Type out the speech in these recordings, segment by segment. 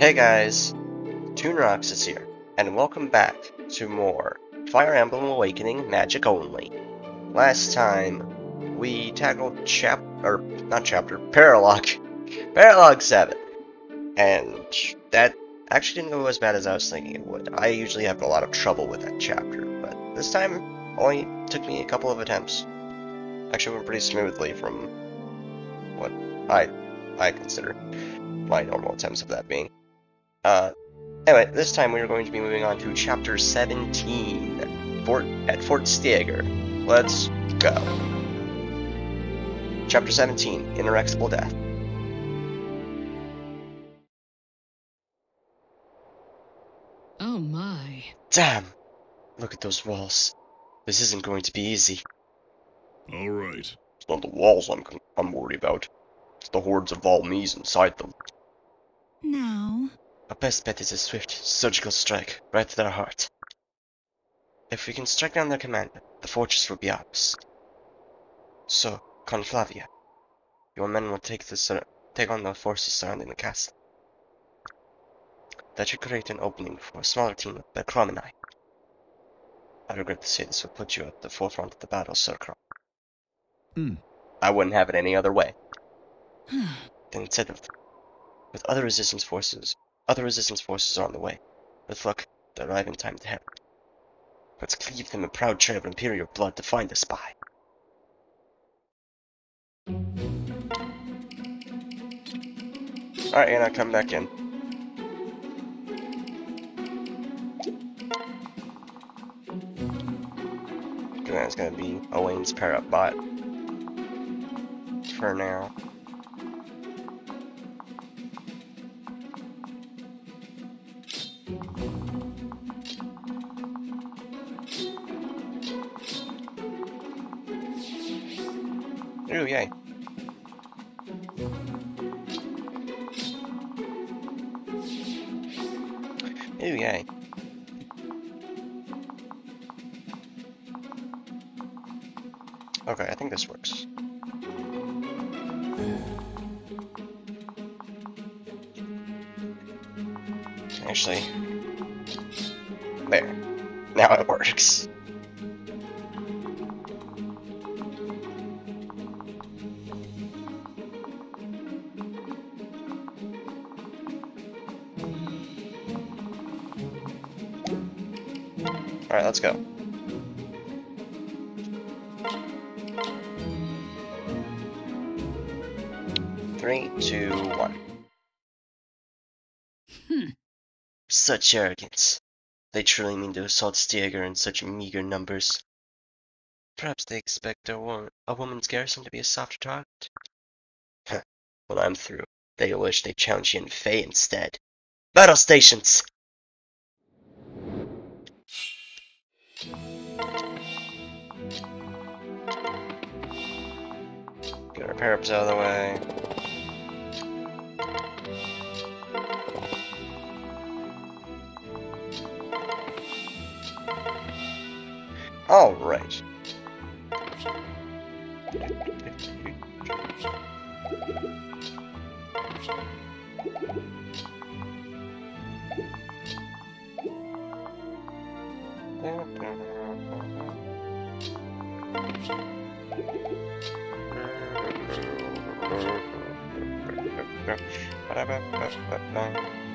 Hey guys, Toon Roxas here, and welcome back to more Fire Emblem Awakening Magic Only. Last time, we tackled chap- or not chapter, Paralogue, Paralogue 7, and that actually didn't go as bad as I was thinking it would. I usually have a lot of trouble with that chapter, but this time only took me a couple of attempts. Actually went pretty smoothly from what I I consider my normal attempts of that being. Uh, anyway, this time we are going to be moving on to Chapter 17, Fort, at Fort Steiger. Let's go. Chapter 17, Inexorable Death. Oh my. Damn! Look at those walls. This isn't going to be easy. All right. It's not the walls I'm, I'm worried about. It's the hordes of Valmese inside them. Now, Our best bet is a swift, surgical strike right to their heart. If we can strike down their commander, the fortress will be ours. So, Khan Flavia, your men will take the sur- take on the forces surrounding the castle. That should create an opening for a smaller team of the Cromini. I regret to say this will put you at the forefront of the battle, Sir Chrom. Hmm. I wouldn't have it any other way. then instead of with other resistance forces, other resistance forces are on the way. With luck, they'll arrive in time to help. Let's cleave them a proud trail of Imperial blood to find the spy. Alright, Anna, come back in. That's gonna be Owain's pair up bot. For now. Works. Alright, let's go. Three, two, one. Hmm. Such arrogance. They truly mean to assault Steiger in such meager numbers. Perhaps they expect a, wo- a woman's garrison to be a softer target? When I'm through, they wish they challenged Yen'fay instead. Battle stations! Get our parapets out of the way. All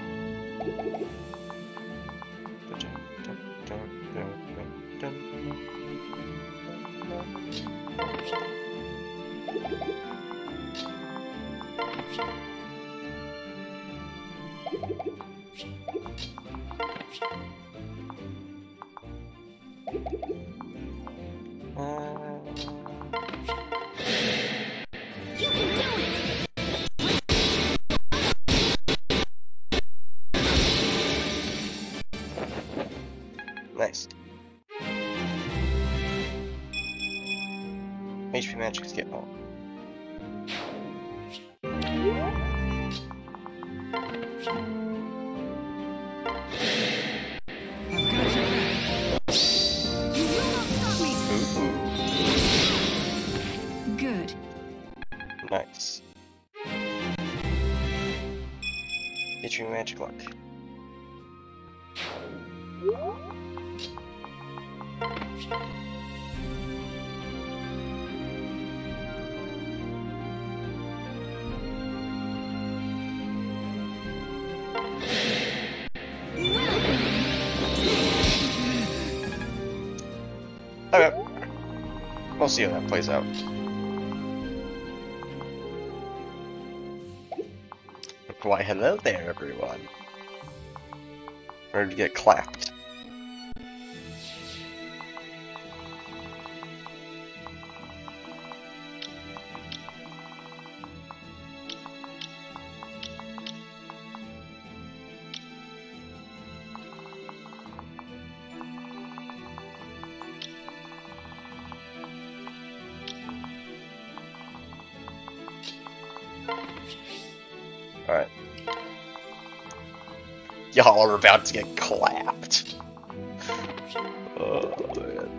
We'll see how that plays out. Why, hello there, everyone. Ready to get clapped. Y'all are about to get clapped. Oh, man.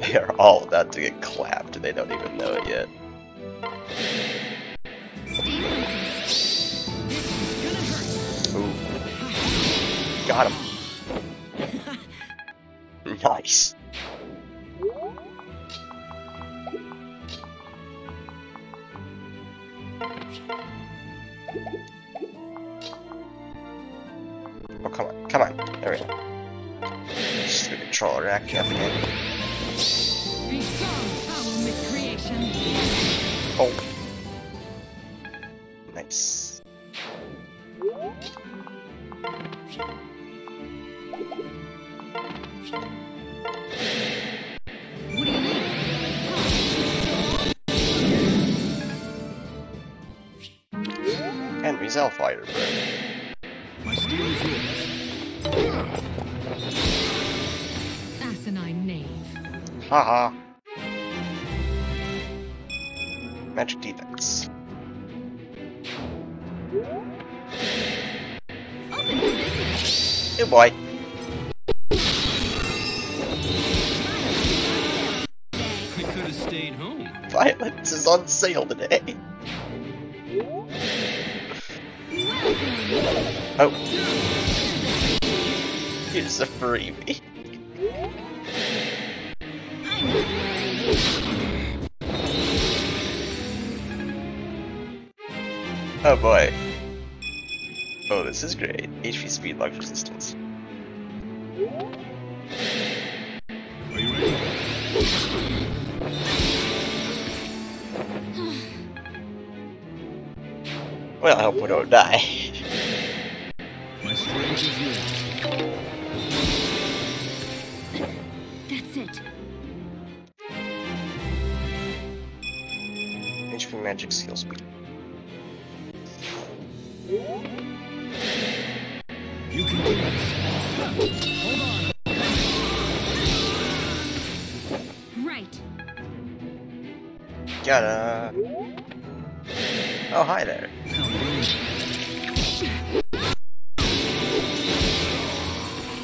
They are all about to get clapped and they don't even know it yet. Ooh. Got him. Henry's Elfire, bro. My steel is yours. Asinine knave. Haha. Magic defense. Good for boy. I could have stayed home. Violence is on sale today. Oh. Here's a freebie. I'm not worried. Oh boy. Oh, this is great. HP speed log resistance. Are you ready? Well, I hope we don't die. Gotta. Oh, hi there.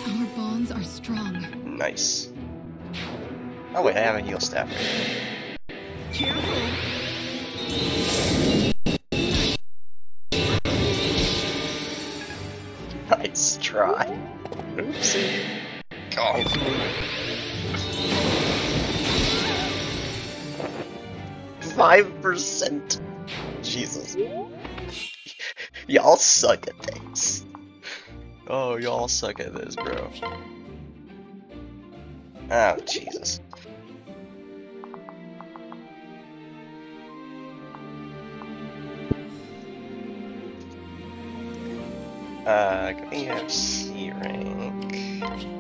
Our bonds are strong. Nice. Oh wait, I have a heal staff. Careful. Nice try. Oopsie. Oh, 5%. Jesus. y'all suck at this. Oh, y'all suck at this, bro. Oh, Jesus. Uh, can we have C rank?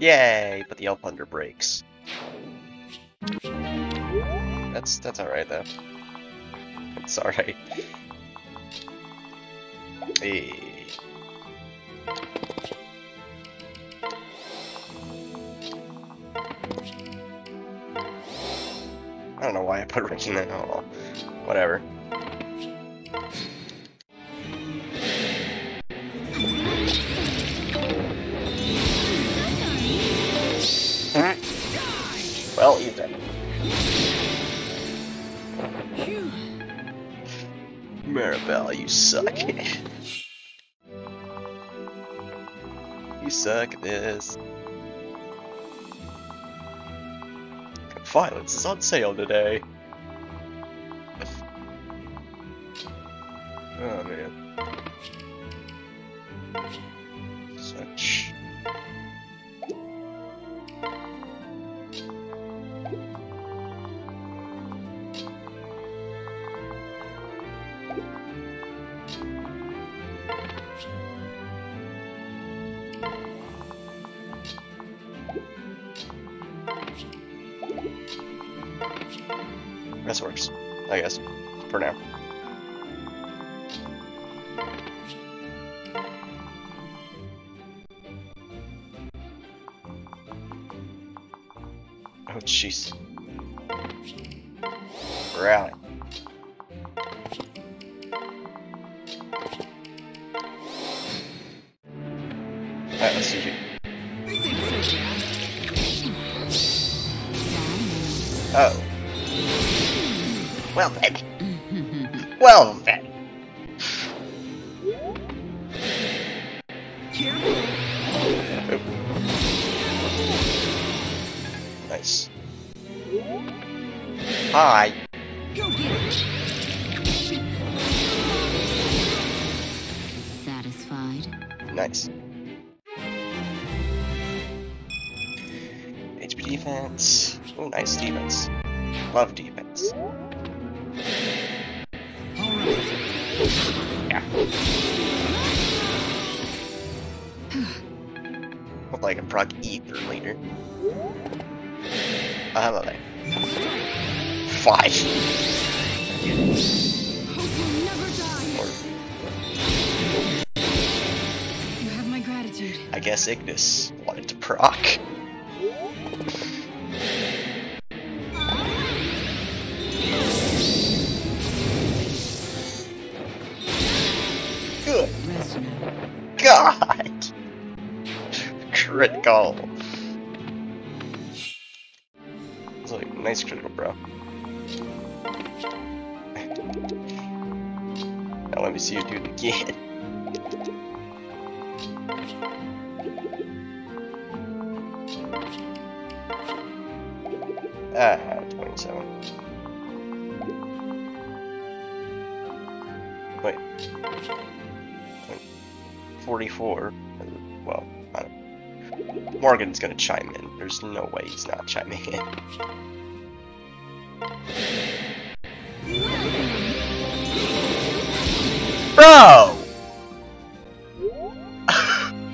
Yay! But the Elthunder breaks. That's that's alright though. It's alright. Hey. I don't know why I put Rick in there. Whatever. Well, did. Maribelle, you suck. you suck at this. Violence is on sale today. Rally. Alright, let's see. Oh. Well then. Well then. Nice. Hi. Ignis wanted to proc. Good God! Critical. It's like nice critical, bro. Now let me see you do it again. Ah, 27. Wait. 44. Well, I don't Morgan's gonna chime in. There's no way he's not chiming in. Bro!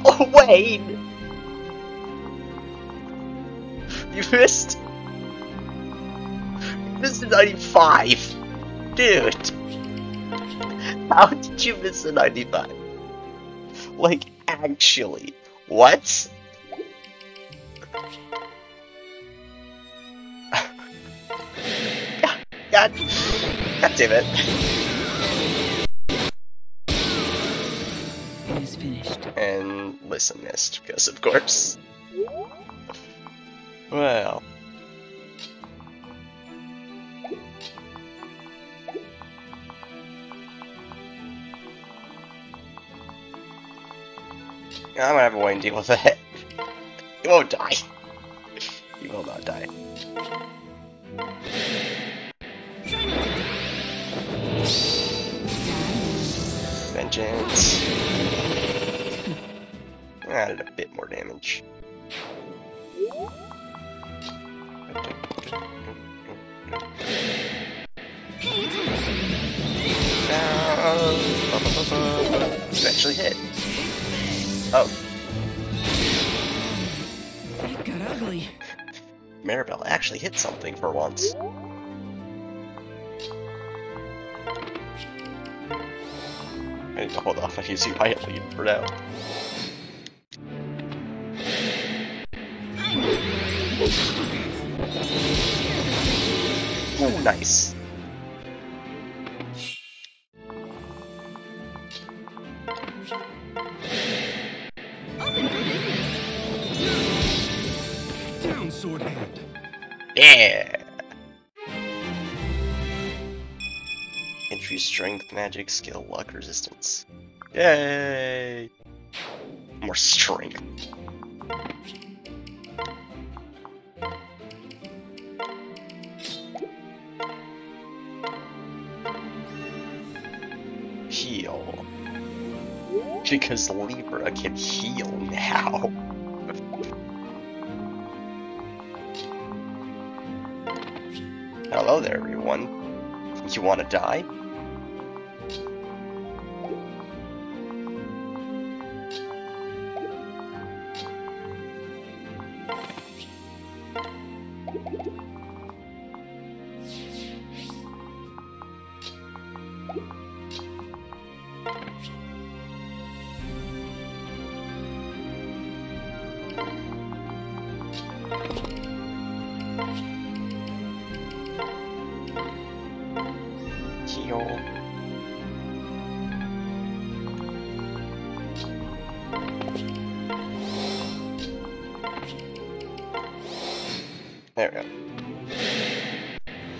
oh, Wayne! 95. Dude. How did you miss a 95? Like, actually. What? God, God, God damn it. It is finished. And listen missed, because of course. Well. I'm gonna have Owain deal with it. You won't die. You will not die. Vengeance. Added a bit more damage. It actually hit. Oh, It got ugly. Maribelle actually hit something for once. I need to hold off on using my lead for now. I'm not worried. Ooh, nice. Yeah! Entry strength, magic, skill, luck, resistance. Yay! More strength. Heal. Because Libra can heal now. Hello there, everyone. You want to die? There we go.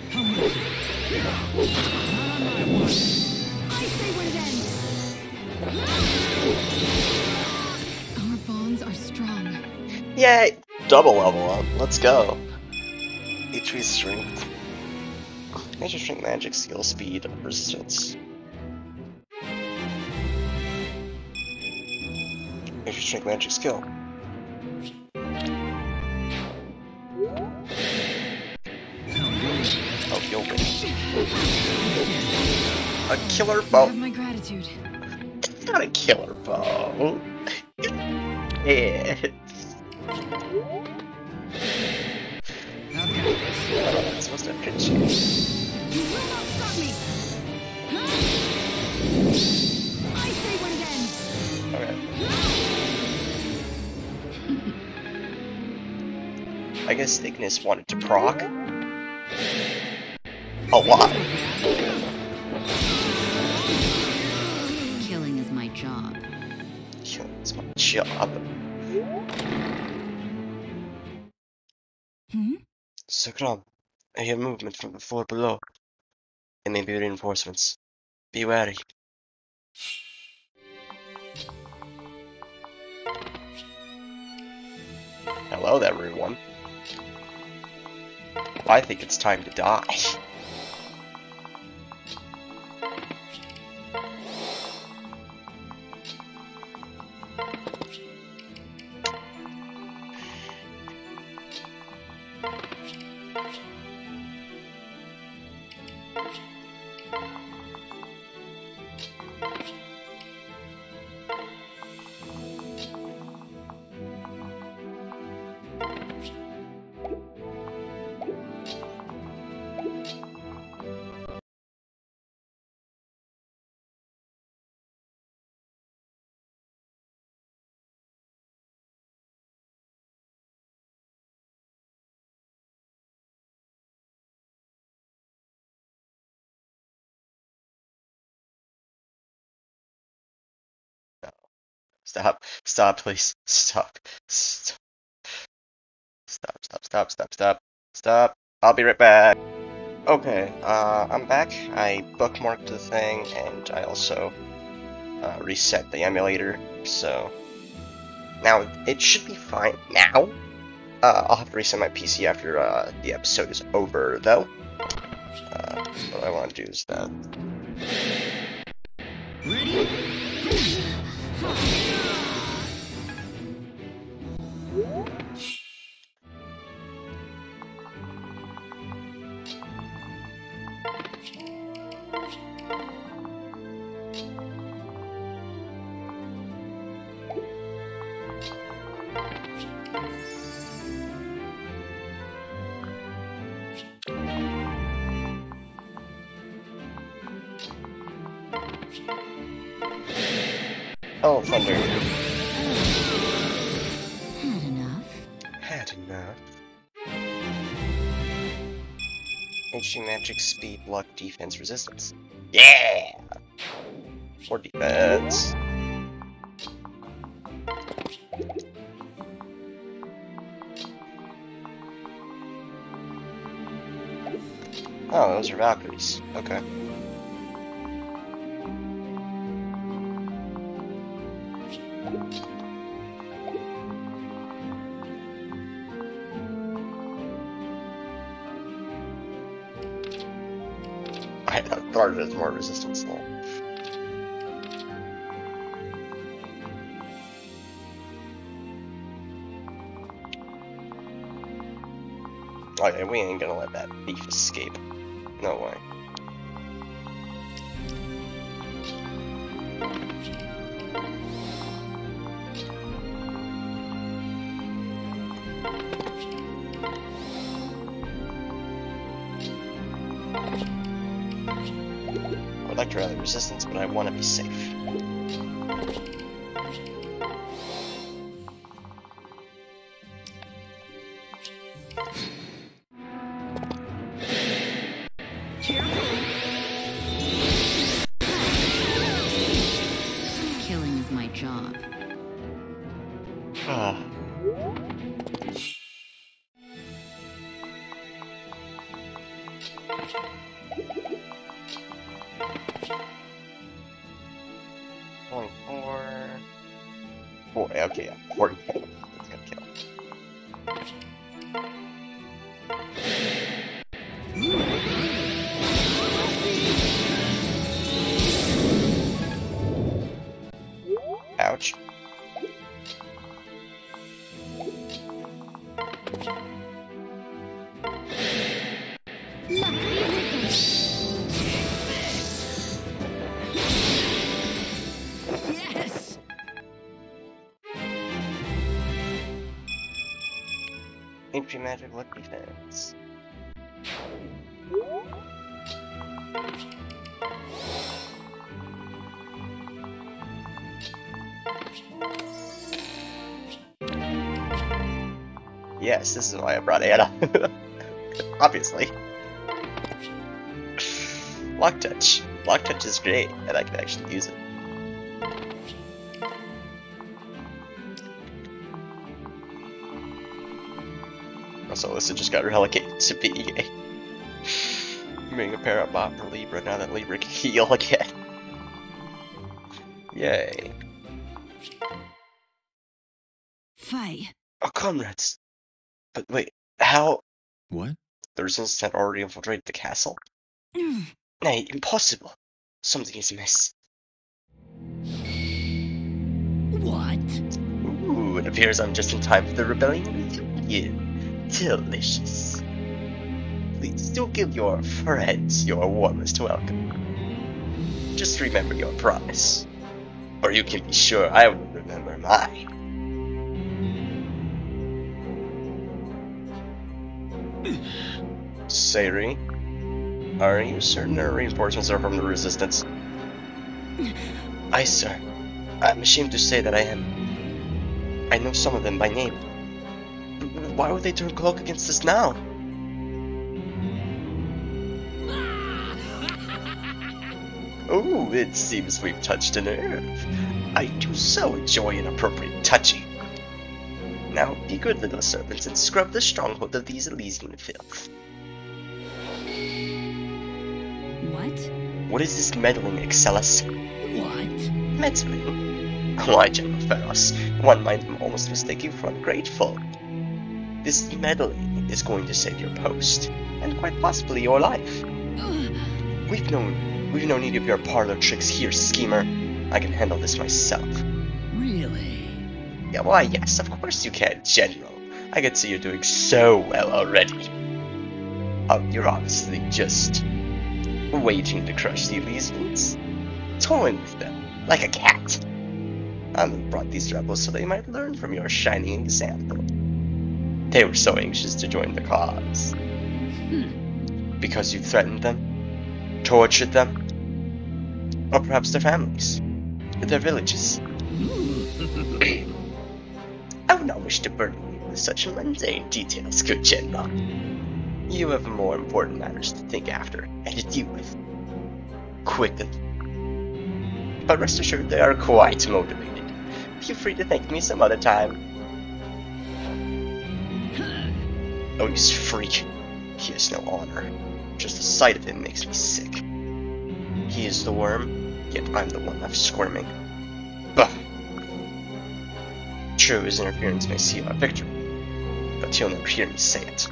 How much? Not on my watch. I say when it ends. Our bonds are strong. Yay! Double level up. Let's go. HP strength. Major strength, magic, skill, speed, resistance. Major strength, magic, skill. A killer bow. have my gratitude. It's not a killer bow. It's. It's supposed to hit you. You will not stop me. I say when it ends. Okay. I guess Ignis wanted to proc. A lot. Job. Hmm? Sakram, I hear movement from the floor below. It may be reinforcements. Be wary. Hello there, everyone. I think it's time to die. Stop. Stop, please. Stop. Stop. Stop, stop, stop, stop, stop. Stop. I'll be right back. Okay, uh, I'm back. I bookmarked the thing, and I also uh, reset the emulator, so now it should be fine now. Uh, I'll have to reset my PC after uh, the episode is over, though. Uh, what I want to do is that. Ready? Oh, thunder. Had enough. Had enough. HG magic, speed, luck, defense, resistance. Yeah! More defense. Oh, those are Valkyries. Okay. Thought it more resistance. Oh yeah, we ain't gonna let that thief escape. No way. I want to be safe. 24. Four, okay, forty. Yes, this is why I brought Anna. Obviously. Locktouch. Lock touch is great, and I can actually use it. Also, Alyssa just got relegated to BEA. Being a parabot for Libra now that Libra can heal again. Yay. Had already infiltrated the castle? Hmm. Nay, impossible! Something is amiss. What? Ooh, it appears I'm just in time for the rebellion reunion. Delicious. Please do give your friends your warmest welcome. Just remember your promise. Or you can be sure I will remember mine. Say'ri, are you certain our reinforcements are from the Resistance? Aye, sir. I'm ashamed to say that I am. I know some of them by name. But why would they turn cloak against us now? Oh, it seems we've touched a nerve. I do so enjoy an appropriate touching. Now be good little servants and scrub the stronghold of these Ylissean filth. What? What is this meddling, Excellus? What? Meddling? Why, General Ferros, one might almost mistake you for ungrateful. This meddling is going to save your post, and quite possibly your life. We've known, we've no need of your parlor tricks here, schemer. I can handle this myself. Really? Yeah, why, yes, of course you can, General. I can see you're doing so well already. Oh, you're obviously just waiting to crush the Ylisseans, toying with them like a cat. I brought these rebels so they might learn from your shining example. They were so anxious to join the cause. Hmm. Because you threatened them, tortured them, or perhaps their families, their villages. Hmm. I would not wish to burden you with such mundane details, good Genma. You have more important matters to think after and to deal with. Quickly. But rest assured they are quite motivated. Feel free to thank me some other time. Oh, he's freak. He has no honor. Just the sight of him makes me sick. He is the worm, yet I'm the one left squirming. Bah! True, his interference may seal our victory, but he'll never hear me say it.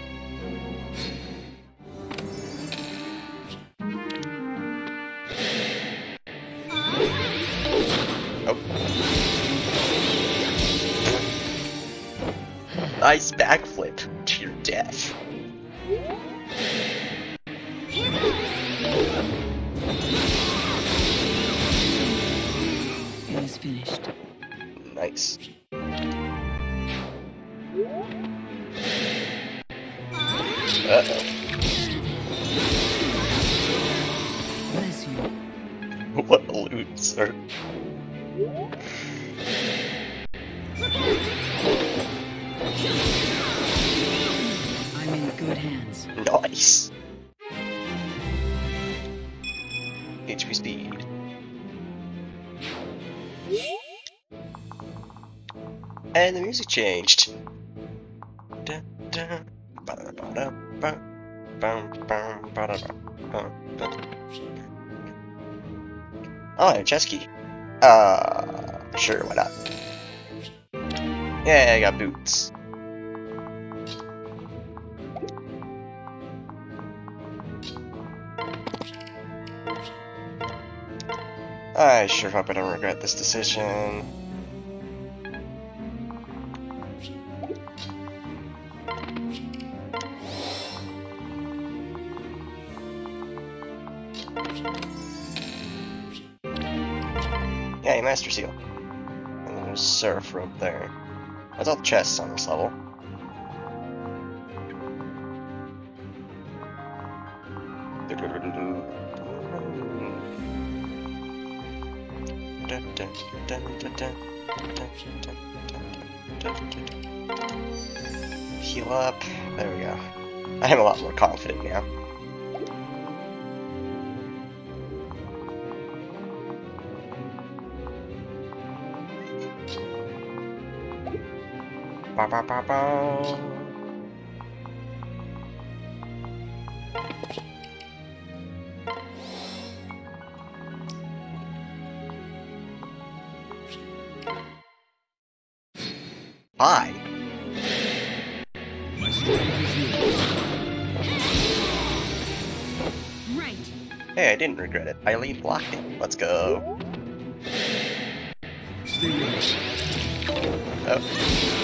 Bum, ba-da. Oh, and a key. Uh, sure, why not? Yeah, I got boots. I sure hope I don't regret this decision. Surf Rope there. All the chests on this level. Ba ba ba ba. Hi. My strength is yours. Right. Hey, I didn't regret it. Eileen blocked it. Let's go. Stay. Oh,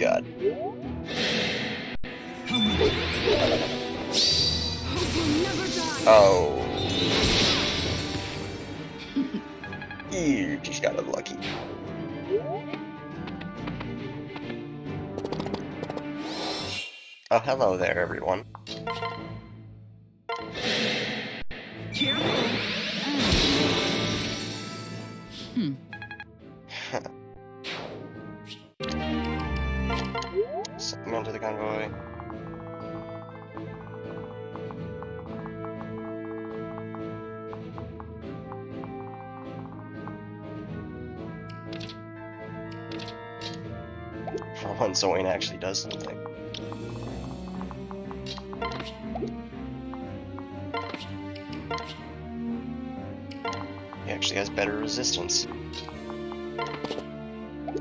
God. Oh. you just got unlucky. Oh, hello there, everyone. Careful. Convoy. For once, Zoin actually does something. He actually has better resistance.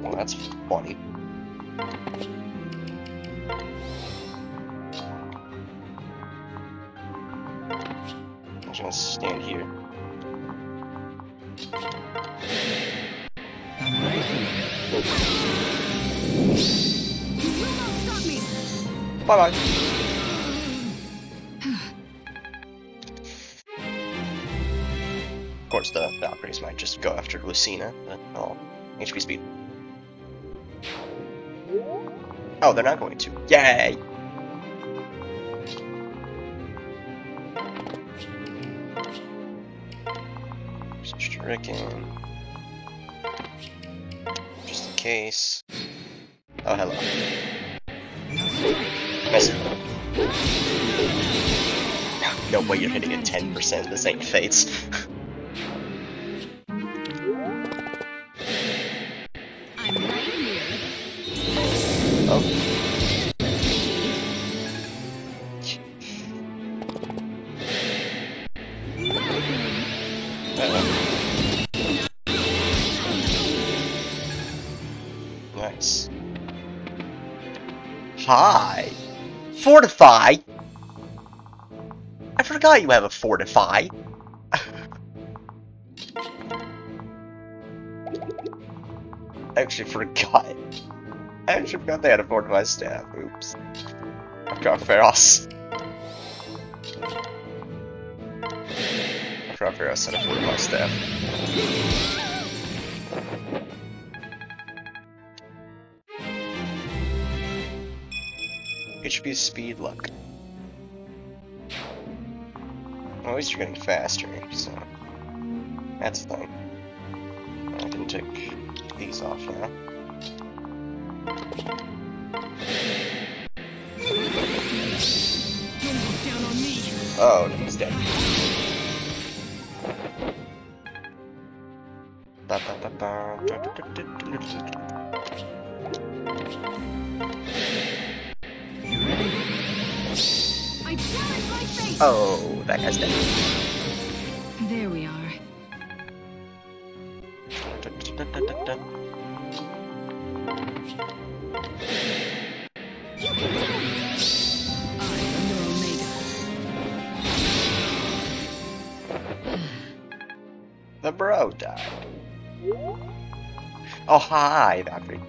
Well, that's funny. Bye bye. Of course, the Valkyries might just go after Lucina, but I'll HP speed. Oh, they're not going to. Yay! Stricken. Just in case. Oh, hello. Way you're hitting at 10%. This ain't Fates. Hi! Fortify? Forgot you have a fortify. I actually forgot. I actually forgot they had a fortify staff. Oops. I've got Feros. I had a fortify staff. HP speed luck. Least you're getting faster, so that's the thing. I can take these off now. Don't look down on me. Oh, no, he's dead. Ba, that. There we are. You can do it. I am your Omega. The bro died. Oh, hi, Valkyrie.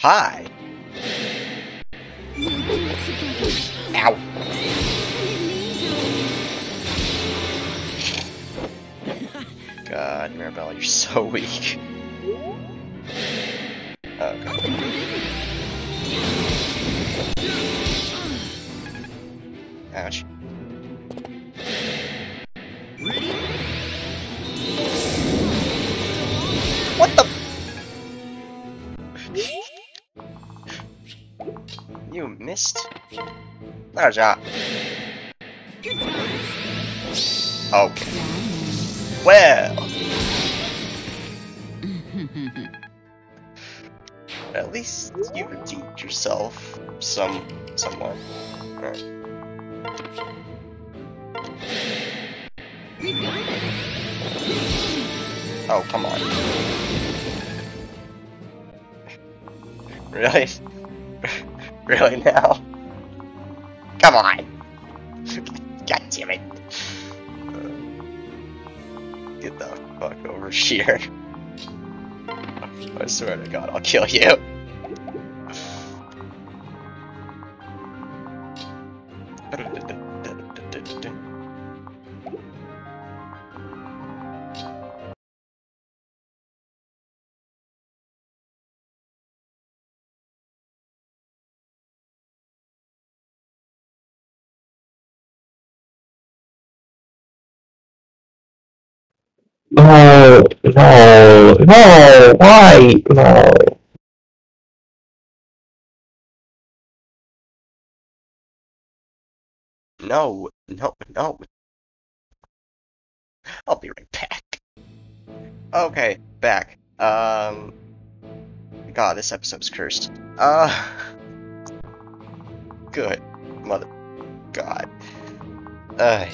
Hi. Ow. God, Maribelle, you're so weak. Oh, okay. Open. Ouch. You missed? No. Good times. Okay. Well. At least you redeemed yourself some somewhat. Alright. We've got this. Oh, come on. Really? really now? Come on! God damn it. Uh, Get the fuck over here. I swear to god, I'll kill you. No, no, no, why? No. No, no, no. I'll be right back. Okay, back. Um. God, this episode's cursed. Uh. Good. Mother. God. Uh.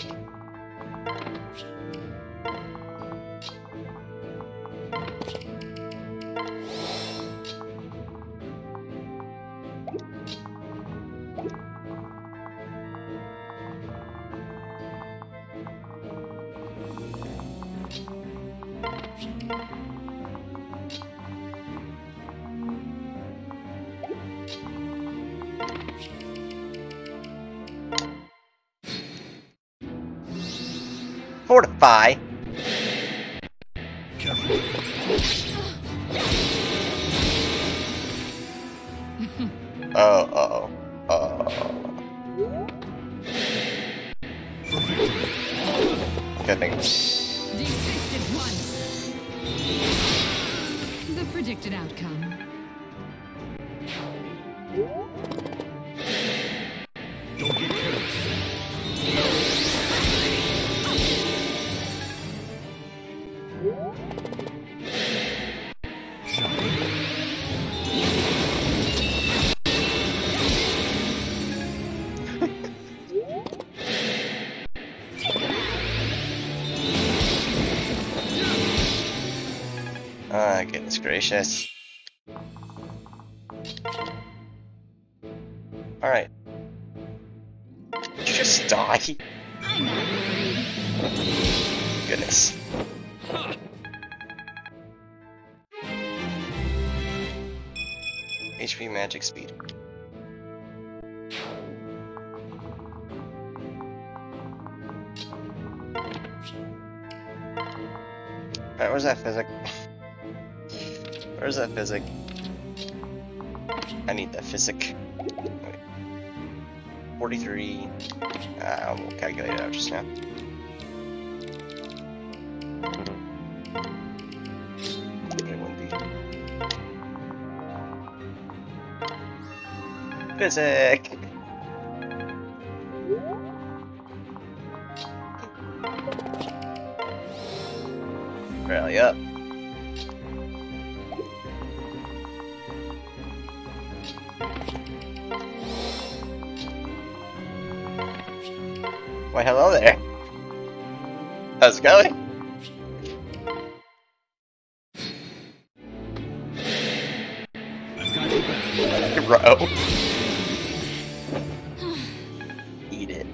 Fortify? Oh. Uh, For victory. good thing. The predicted outcome. Goodness. Alright. Just die? Goodness. HP magic speed. Alright, where's that physic? Where's that physic? I need that physic. Wait. 43. Uh, we'll calculate it out just now. Physic! How's it going? I've got your. Bro. Eat it.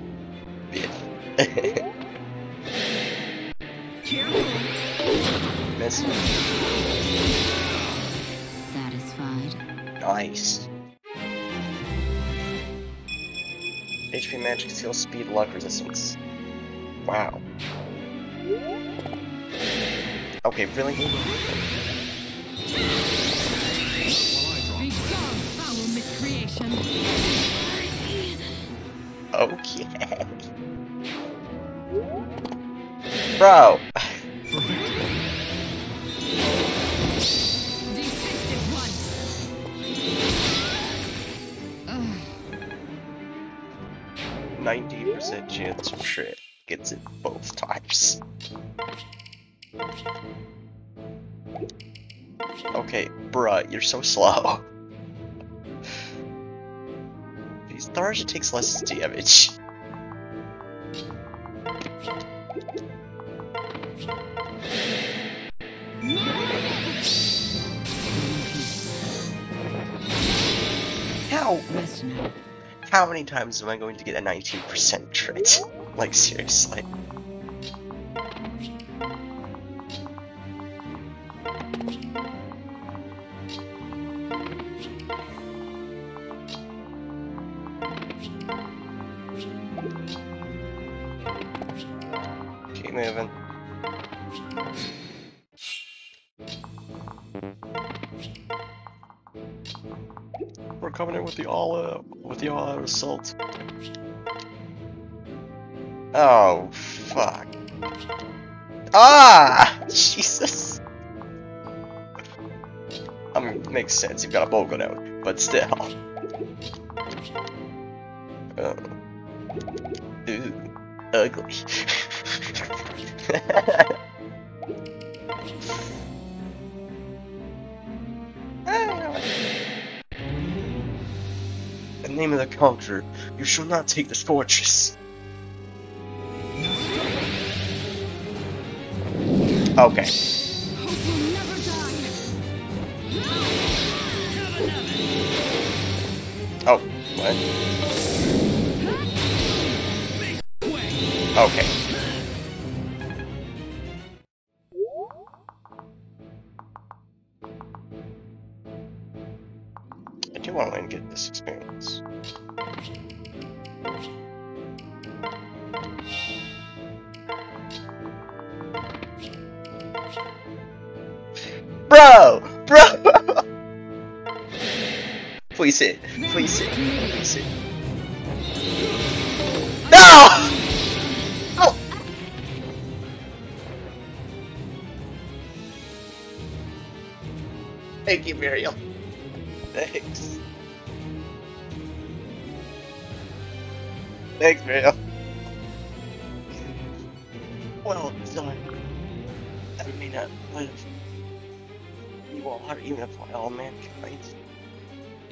Careful. Miss. Satisfied. Nice. HP magic seal speed luck resistance. Wow. Okay, really? Okay. Bro. Ugh. 90% chance of shit gets it both times. Okay, bruh, you're so slow. These Tharja takes less damage. How? How many times am I going to get a 19% crit? Like, seriously. Keep moving. We're coming in with the all uh, with the all out assault. Oh fuck. Ah Jesus. I mean, it makes sense. You've got a bow gun out, but still. Uh, ooh, ugly. In the name of the conqueror, you shall not take this fortress. Okay. Oh, what? Okay. Please hit. Please hit. No! Oh! Thank you, Miriam. Thanks. Thanks, Miriam. Well done. I may not live. You all are unify all mankind.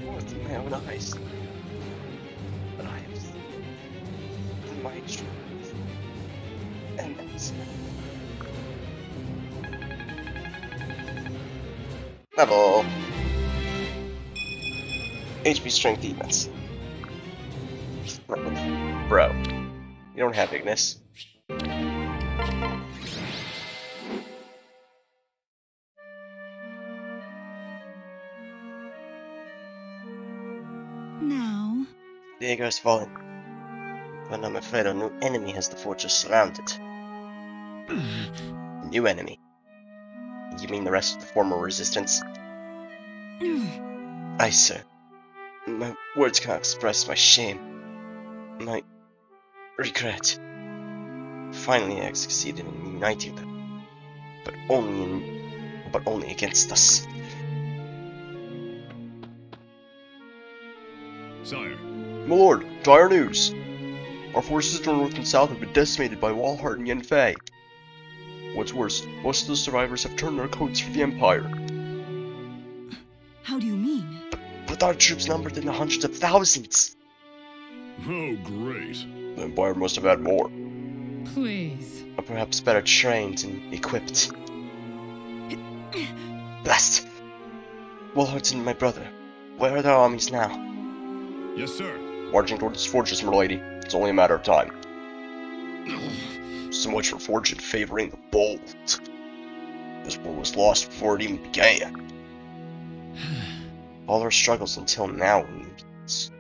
With my own eyes. But I have seen my truth. And that's Level. HP strength defense. Bro. You don't have Ignis. Diego has fallen. But I'm afraid our new enemy has the fortress surrounded. new enemy? You mean the rest of the former resistance? I, sir. My words cannot express my shame. My regret. Finally, I succeeded in uniting them. But only in, but only against us. Sire, My lord, dire news! Our forces to the north and south have been decimated by Walhart and Yen'fay. What's worse, most of the survivors have turned their coats for the Empire. how do you mean? But our troops numbered in the hundreds of thousands! oh great. The Empire must have had more, Please. or perhaps better trained and equipped. Blast! Walhart and my brother, where are their armies now? Yes, sir. Marching towards this fortress, my lady. It's only a matter of time. So much for fortune favoring the bold. This war was lost before it even began. All our struggles until now,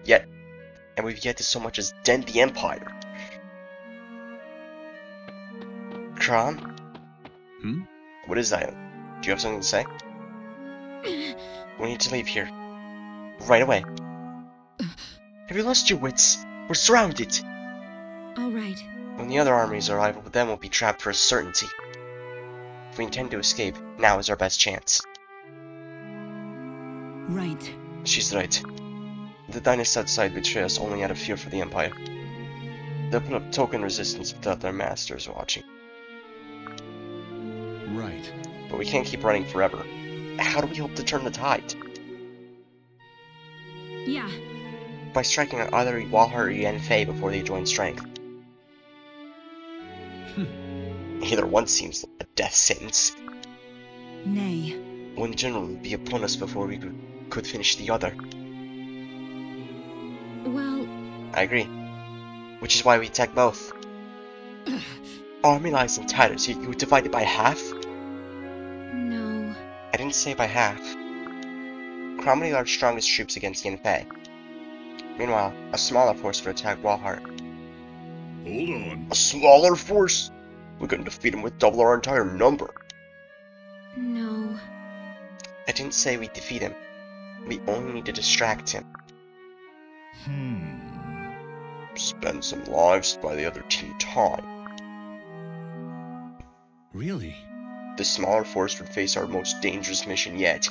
yet, and we've yet to so much as dent the Empire. Chrom? Hmm? What is that? Do you have something to say? We need to leave here. Right away. Have you lost your wits? We're surrounded! All right. When the other armies arrive, then we'll be trapped for a certainty. If we intend to escape, now is our best chance. Right. She's right. The dynasts outside betray us only out of fear for the Empire. They'll put up token resistance without their masters watching. Right. But we can't keep running forever. How do we hope to turn the tide? Yeah. By striking at either Walhart or Yen'fay before they join strength. Hmm. Either one seems like a death sentence. Nay. One general would be upon us before we could- finish the other. Well, I agree. Which is why we attack both. Army lies in tatters, yet you were divided by half? no. I didn't say by half. Chrom will our strongest troops against Yen'fay. Meanwhile, a smaller force would attack Walhart. Hold on. A smaller force? We couldn't defeat him with double our entire number. No. I didn't say we'd defeat him. We only need to distract him. Hmm. Spend some lives by the other team time. Really? This smaller force would face our most dangerous mission yet.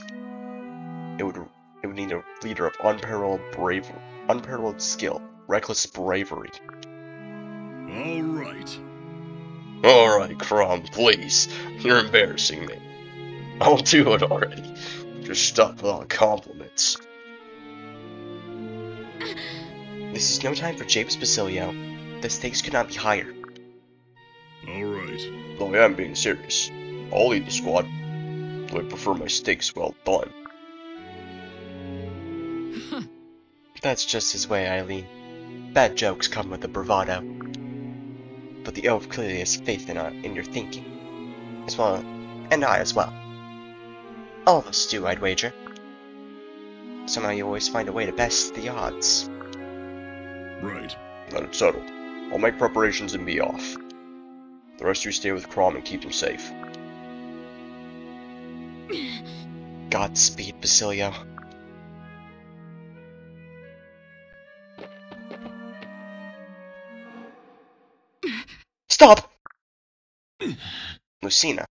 It would it would need a leader of unparalleled bravery, unparalleled skill, reckless bravery. All right. Alright, Chrom, please. You're embarrassing me. I'll do it already. Just stop with all the compliments. This is no time for Japes Basilio. The stakes could not be higher. All right. Though I am being serious. I'll lead the squad. Though I prefer my steaks well done. That's just his way, Eileen. Bad jokes come with the bravado. But the elf clearly has faith in, uh, in your thinking. As well, and I as well. All of us do, I'd wager. Somehow you always find a way to best the odds. Right. Then it's settled. I'll make preparations and be off. The rest of you stay with Chrom and keep him safe. Godspeed, Basilio. Stop! Lucina,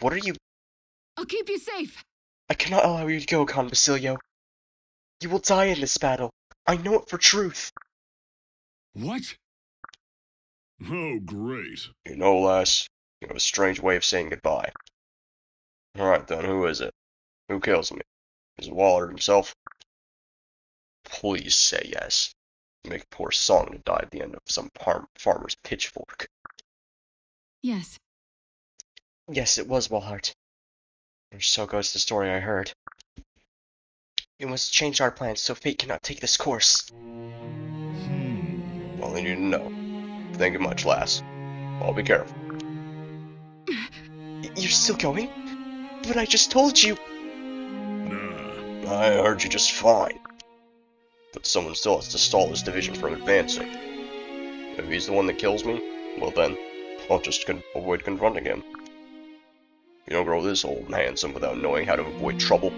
what are you? I'll keep you safe. I cannot allow you to go, Khan Basilio. You will die in this battle. I know it for truth. What? Oh, great. You know, lass, you have a strange way of saying goodbye. Alright then, who is it? Who kills me? Is it Walhart himself? Please say yes. Make poor song to die at the end of some farm farmer's pitchfork. Yes. Yes, it was Walhart. Or so goes the story I heard. We must change our plans so fate cannot take this course. Hmm. All I need to know. Thank you much, lass. I'll be careful. You're still going? But I just told you. Nah. I heard you just fine. But someone still has to stall this division from advancing. If he's the one that kills me, well then, I'll just con- avoid confronting him. You don't grow this old and handsome without knowing how to avoid trouble.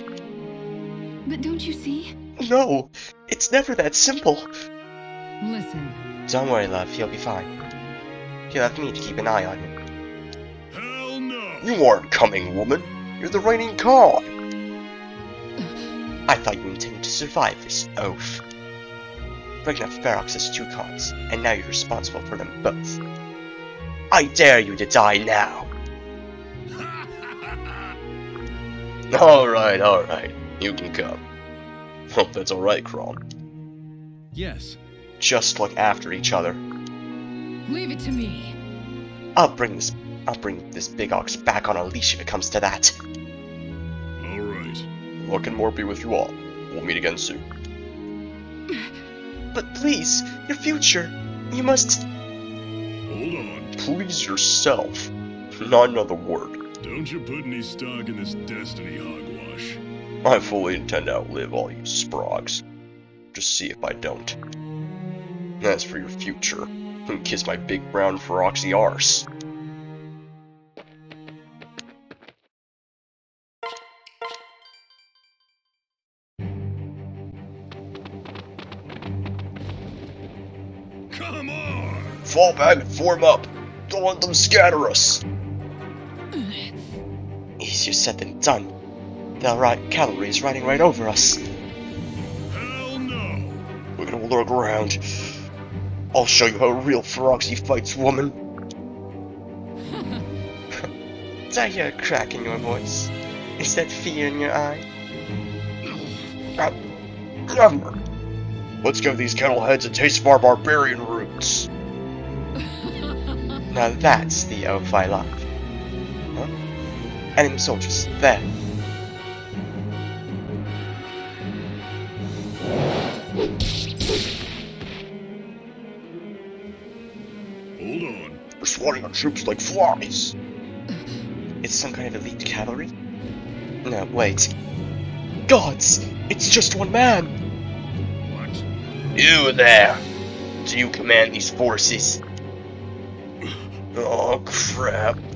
But don't you see? No! It's never that simple! Listen. Don't worry, love, he'll be fine. He'll have me to keep an eye on him. Hell no. You aren't coming, woman! You're the reigning Khan! I thought you intended to survive this oath. Regna Ferox has two Khans, and now you're responsible for them both. I dare you to die now! Alright, alright. You can come. Hope oh, that's alright, Chrom. yes. Just look after each other. Leave it to me. I'll bring this I'll bring this big ox back on a leash if it comes to that. All right. Luck and more be with you all. We'll meet again soon. But please, your future. You must Hold on. Please yourself. Not another word. Don't you put any stock in this destiny hogwash. I fully intend to outlive all you sprogs. Just see if I don't. As for your future, kiss my big brown Feroxi arse. Come on. Fall back and form up. Don't let them scatter us. Easier said than done. The right cavalry is riding right over us. Hell no. We're gonna lurk around. I'll show you how a real Feroxi fights, woman. Did I hear a crack in your voice? Is that fear in your eye? Uh, never. Let's give these kettleheads a taste of our barbarian roots. Now that's the oath I love. Huh? Enemy soldiers, there. Hold on. We're swatting our troops like flies. It's some kind of elite cavalry? No, wait. Gods! It's just one man! What? You there! Do you command these forces? Crap.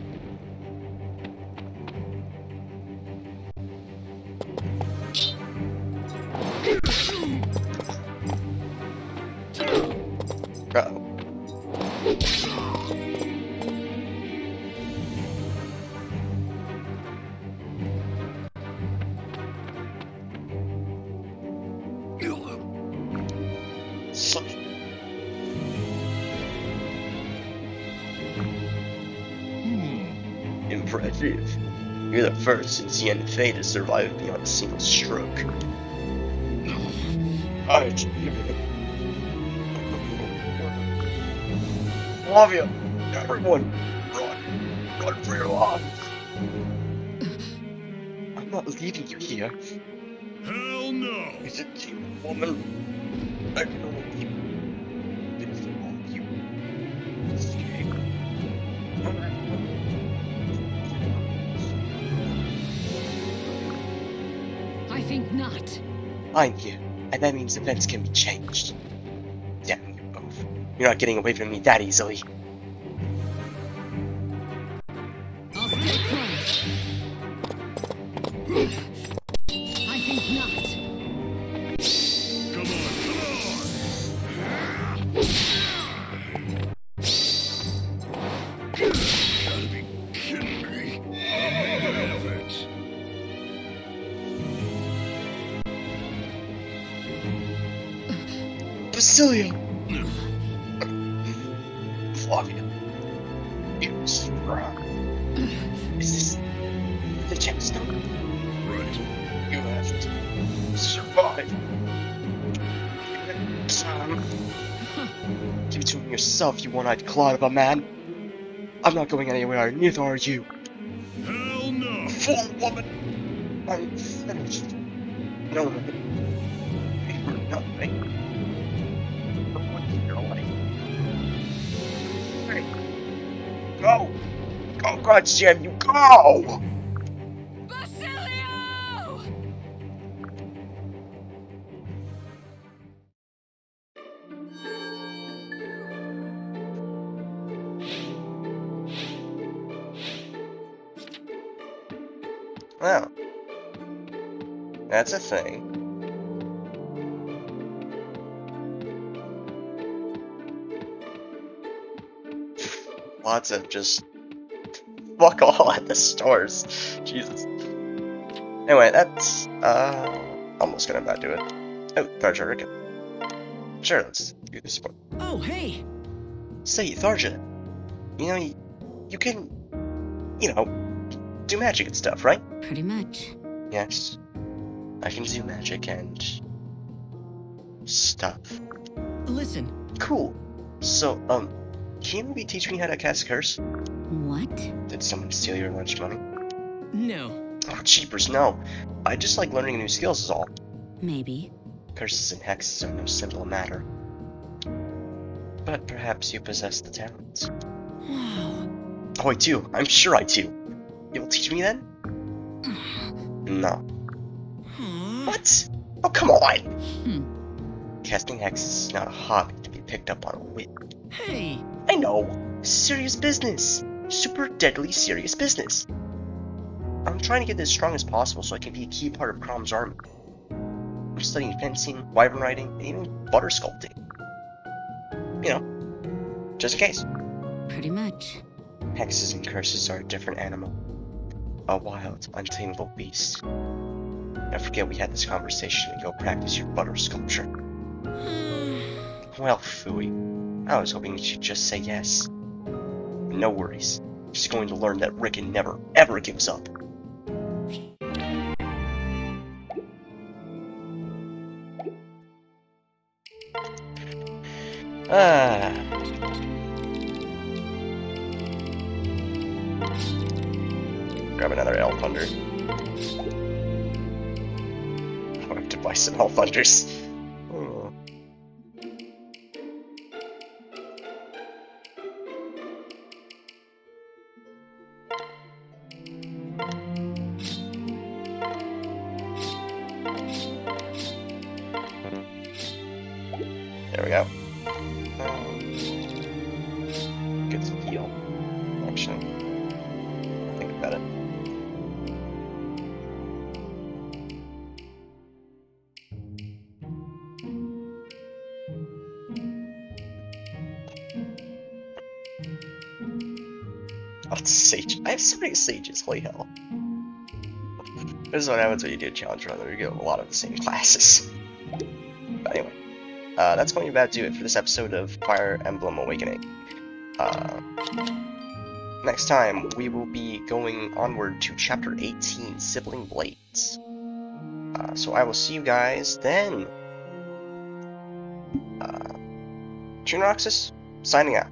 First since the end of Fate to survive beyond a single stroke. I love you, everyone. Run, run for your lives. I'm not leaving you here. Hell no. It's a team woman. I can only keep I'm here, and that means events can be changed. Damn you both. You're not getting away from me that easily. One-eyed clod of a man. I'm not going anywhere, neither are you. Hell no. Fool woman! I'm finished. No man. You were nothing. For once in your life. Hey. Go! Go, God damn you, go! That's a thing. Lots of just fuck all at the stores. Jesus. Anyway, that's uh almost gonna about do it. Oh, Tharja Ricken. Sure, let's do this one. Oh, hey! Say, Tharja, you know, you, you can, you know, do magic and stuff, right? Pretty much. Yes. I can do magic and stuff. Listen, Cool. So, um, can you maybe teach me how to cast curse? what? Did someone steal your lunch money? No. Oh, cheapers, no. I just like learning new skills is all. Maybe. Curses and hexes are no simple matter. But perhaps you possess the talents. Wow. Oh, I do. I'm sure I do. You will teach me then? No. Oh, come on! Hmm. Casting hexes is not a hobby to be picked up on a whim. Hey! I know. Serious business. Super deadly serious business. I'm trying to get as strong as possible so I can be a key part of Chrom's army. I'm studying fencing, wyvern riding, and even butter sculpting. You know, just in case. Pretty much. Hexes and curses are a different animal. A wild, untamable beast. I forget we had this conversation and go practice your butter sculpture. Well, phooey. I was hoping you'd just say yes. No worries. She's going to learn that Ricken never, ever gives up. Ah. Grab another Elthunder. Some Elthunders. Holy hell. This is what happens when you do a challenge run. You get a lot of the same classes. But anyway, uh, that's going to about do it for this episode of Fire Emblem Awakening. Uh, next time, we will be going onward to Chapter 18, Sibling Blades. Uh, so I will see you guys then. Uh, Toon Roxas, signing out.